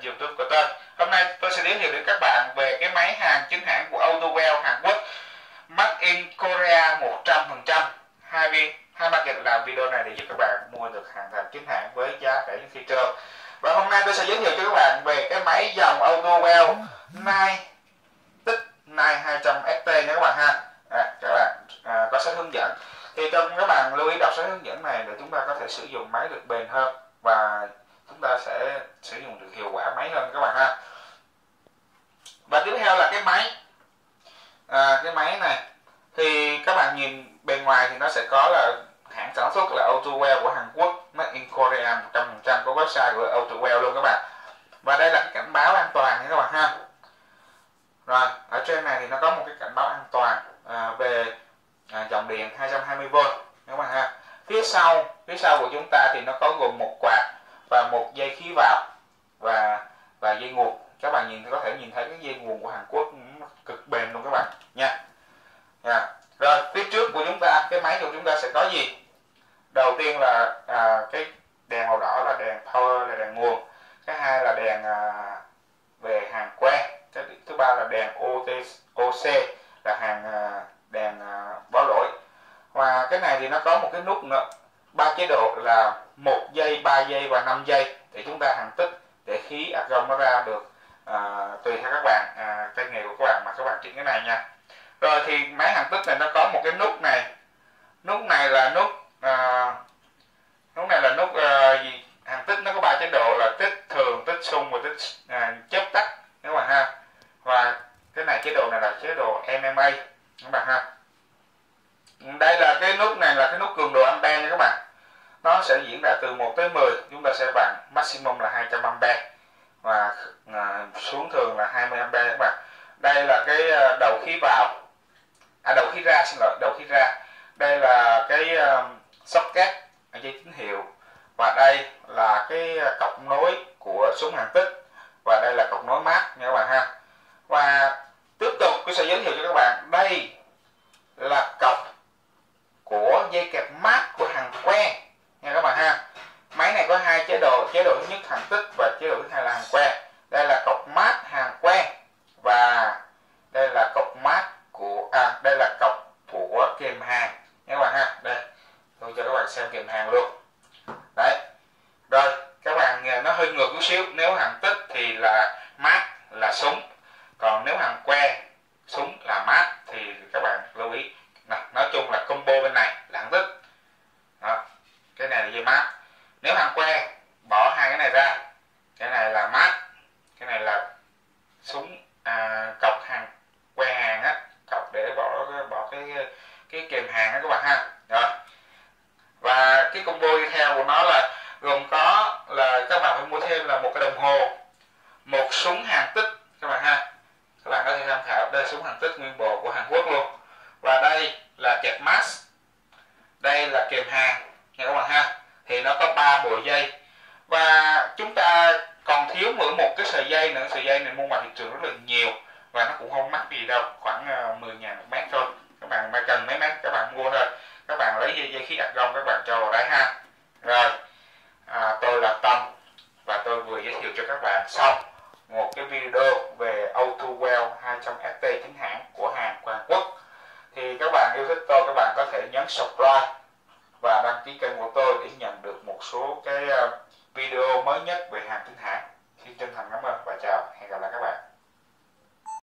kênh youtube của tôi hôm nay tôi sẽ giới thiệu đến các bạn về cái máy hàng chính hãng của Autowell Hàn Quốc Made in Korea 100% hai viên hai market làm video này để giúp các bạn mua được hàng thành chính hãng với giá rẻ nhất thị trường và hôm nay tôi sẽ giới thiệu cho các bạn về cái máy dòng Autowell Nine tích Nine 200 ST nha các bạn ha. À, các bạn à, có sách hướng dẫn. Thì trong các bạn lưu ý đọc sách hướng dẫn này để chúng ta có thể sử dụng máy được bền hơn và chúng ta sẽ sử dụng được hiệu quả máy hơn các bạn ha. Và tiếp theo là cái máy. À, cái máy này thì các bạn nhìn bên ngoài thì nó sẽ có là hãng sản xuất là AutoWell của Hàn Quốc Made in Korea 100% có website của AutoWell luôn các bạn. Và đây là cái cảnh báo an toàn nha các bạn ha. Rồi ở trên này thì nó có một cái cảnh báo an toàn à, về à, dòng điện 220V các bạn ha. Phía sau phía sau của chúng ta thì nó có gồm một quạt và một dây khí vào. Và và dây nguồn. Các bạn nhìn có thể nhìn thấy cái dây nguồn của Hàn Quốc cực bền luôn các bạn. Nha. Nha. Rồi phía trước của chúng ta cái máy của chúng ta sẽ có gì? Đầu tiên là à, cái đèn màu đỏ là đèn power là đèn nguồn. Cái hai là đèn à, về hàng que cái thứ ba là đèn OT, OC là hàng à, đèn à, báo lỗi. Và cái này thì nó có một cái nút nữa ba chế độ là một giây 3 giây và 5 giây để chúng ta hàng tích để khí argon nó ra được à, tùy theo các bạn à, tay nghề của các bạn mà các bạn chỉnh cái này nha. Rồi thì máy hàng tích này nó có một cái nút này. Nút này là nút à, nút này là nút à, gì? Hàng tích nó có ba chế độ là tích thường tích sung và tích à, chớp tắt. Các bạn ha. Và cái này chế độ này là chế độ MMA các bạn ha đây là cái nút này là cái nút cường độ ampe nha các bạn. Nó sẽ diễn ra từ 1 tới 10 chúng ta sẽ bằng maximum là 200 ampe và à, xuống thường là 20 ampe các bạn. Đây là cái à, đầu khí vào. À đầu khí ra xin lỗi đầu khí ra. Đây là cái à, socket à, dây tín hiệu. Và đây là cái cọc nối của súng hàng tích và đây là cọc nối mát nha các bạn ha. Và tiếp tục tôi sẽ giới thiệu cho các bạn. Đây là cọc của dây kẹp mát của hàng que nha các bạn ha máy này có hai chế độ chế độ thứ nhất hàng tích và chế độ thứ hai là hàng que đây là cọc mát hàng que và đây là cọc mát của à đây là cọc của kèm hàng. Nha các bạn ha đây tôi cho các bạn xem kèm hàng luôn. Đấy rồi các bạn à, nó hơi ngược chút xíu. Nếu hàng tích thì là mát là súng còn nếu hàng que súng là mát thì các bạn lưu ý. Nào, nói chung là combo bên này là hàng tích đó. cái này là dây mát nếu hàng que bỏ hai cái này ra cái này là mát cái này là súng à, cọc hàng que hàng á cọc để bỏ bỏ cái cái kèm hàng đó các bạn ha. Rồi. Và cái combo tiếp theo của nó là gồm có là các bạn phải mua thêm là một cái đồng hồ, một súng hàng tích, các bạn ha. Các bạn có thể tham khảo đây là súng hàng tích nguyên bộ của Hàn Quốc luôn. Và đây là kẹp mask. Đây là kèm hàng, nha các bạn ha. Thì nó có ba bộ dây. Và chúng ta còn thiếu mỗi một cái sợi dây nữa. Sợi dây này mua ngoài thị trường rất là nhiều và nó cũng không mắc gì đâu, khoảng ờ, 10 ngàn một mét thôi bạn mà cần máy móc các bạn mua thôi. Các bạn lấy dây, dây khí đặt gông các bạn cho vào đây ha. Rồi à, tôi là Tâm và tôi vừa giới thiệu cho các bạn xong một cái video về auto well 200 ST chính hãng của hàng Hàn Quốc. Thì các bạn yêu thích tôi các bạn có thể nhấn subscribe và đăng ký kênh của tôi để nhận được một số cái à, video mới nhất về hàng chính hãng. Xin chân thành